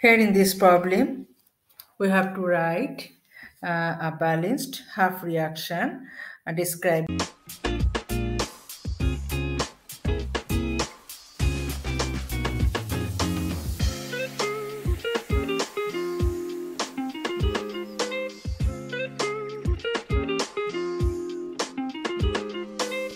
Here in this problem, we have to write uh, a balanced half reaction and describe.